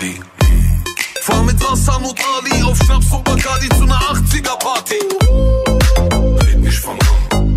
Bali. Fahr mit Wasser und Ali auf Schnaps und Bacardi zu einer 80er Party. Red nicht von Mann.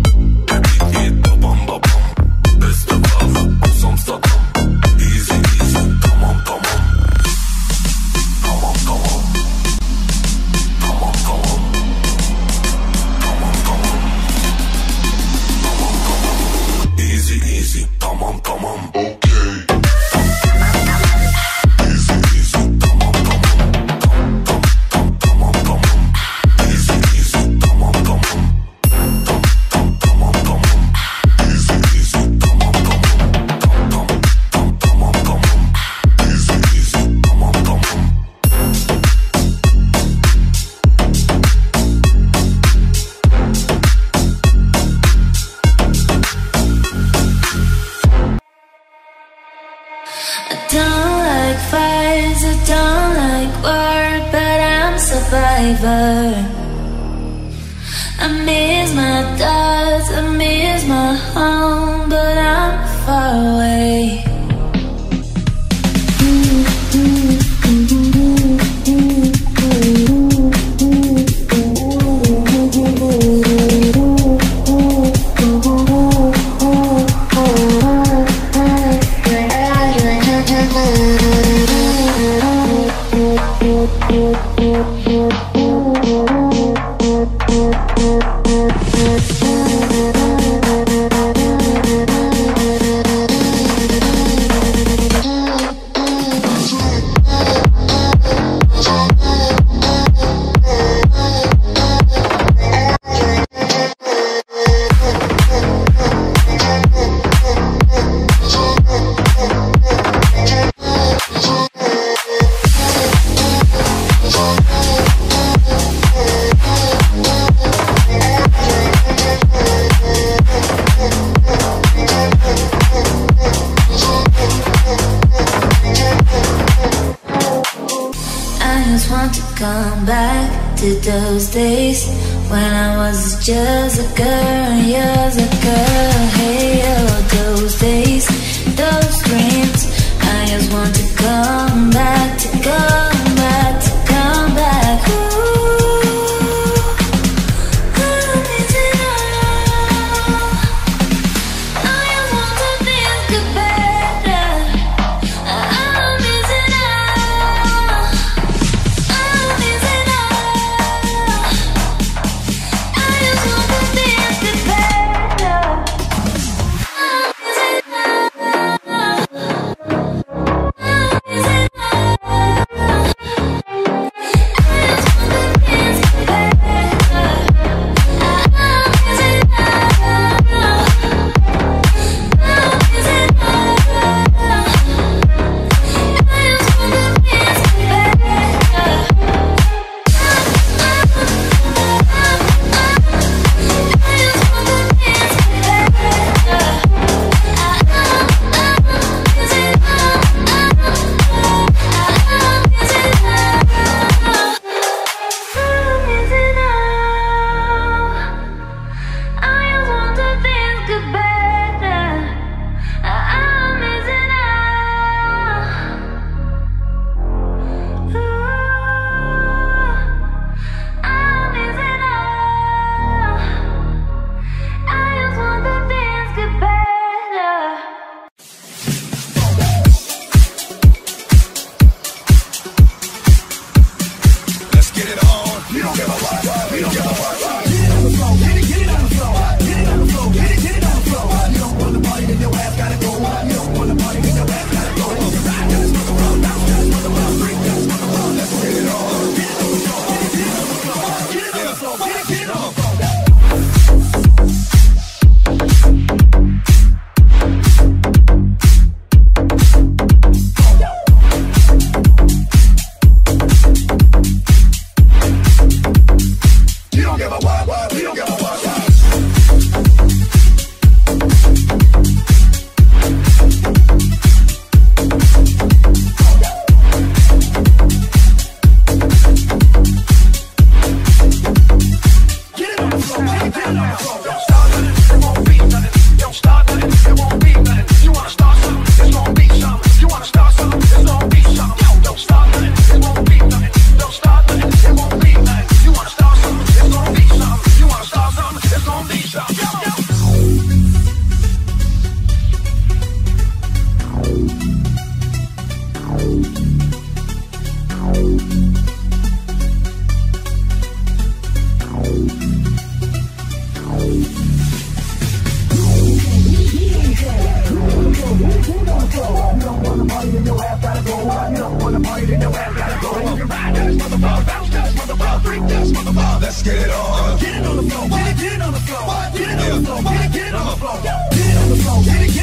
around, gotta go on the riders, motherfucker, bounce dust, motherfucker, freak dust, motherfucker. Let's get it on. Get it on the floor, get it, get it on the floor, get it on the floor, get it, get it on the floor, get it on the floor, get it.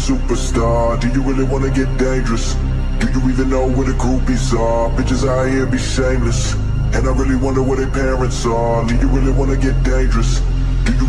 Superstar? Do you really wanna get dangerous? Do you even know where the groupies are? Bitches out here be shameless. And I really wonder where their parents are. Do you really wanna get dangerous?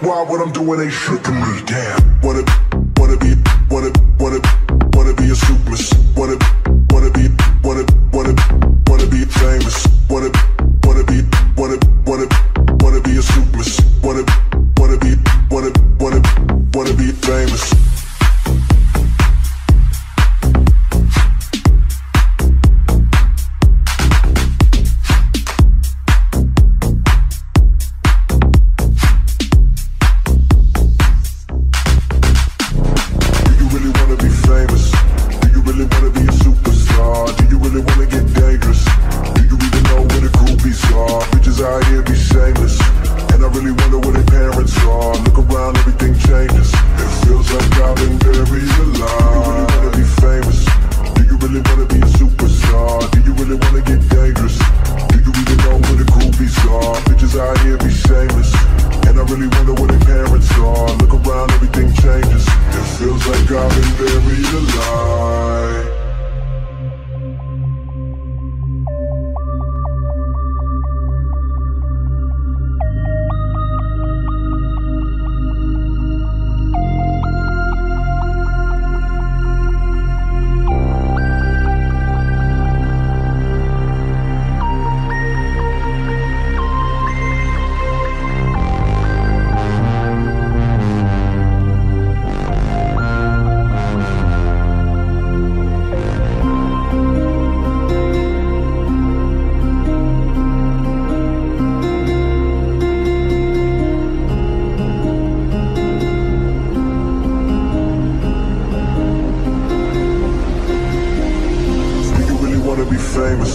Why what I'm doing ain't shit to me, damn. Wanna, wanna be, wanna, wanna, wanna be a superstar. wanna, wanna be, wanna, wanna, wanna be famous, wanna, wanna be, wanna, wanna, wanna be a superstar. wanna.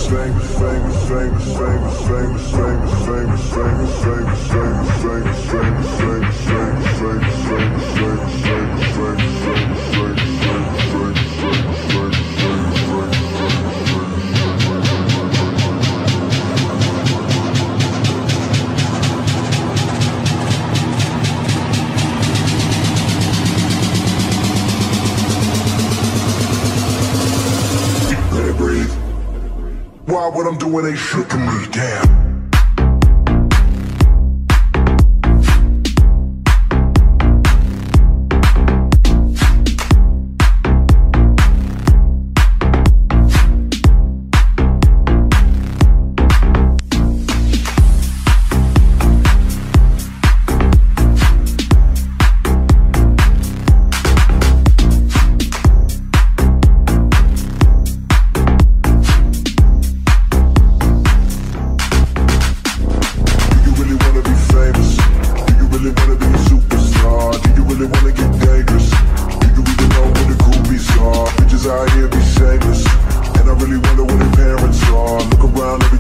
strength. I these And I really wonder where their parents are. Look around every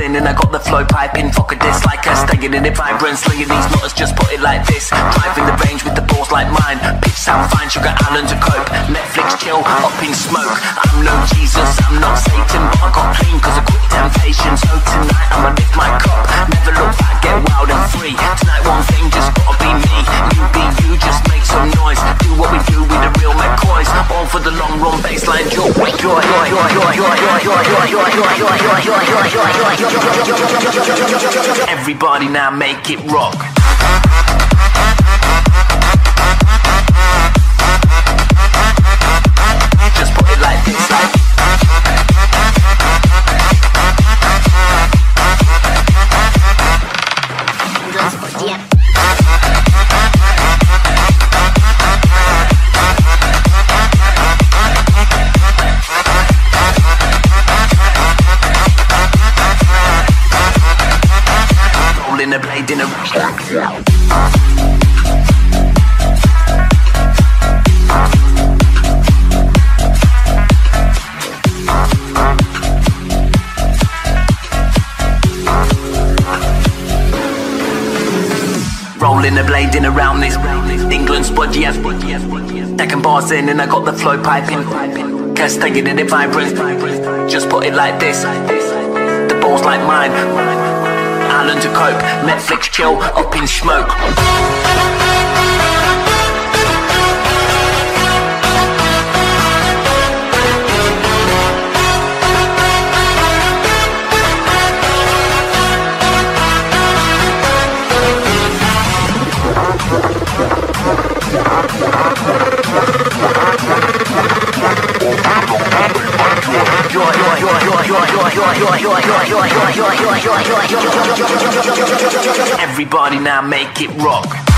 in, and I got the flow piping. Fuck a diss like a staying in it vibrant. Slinging these nutters, just put it like this. Driving the range with the balls like mine. Pitch sound fine, sugar Allen to cope. Netflix chill, up in smoke. I'm Everybody now make it rock. A blade in around this England spot, yeah. Second bars in and I got the flow piping. Cause it vibrant. Just put it like this. The balls like mine. Island to cope. Netflix chill, up in smoke. Everybody now make it rock.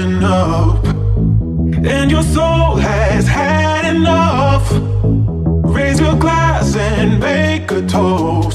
broken up. And your soul has had enough. Raise your glass and make a toast.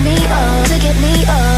me up, to get me up.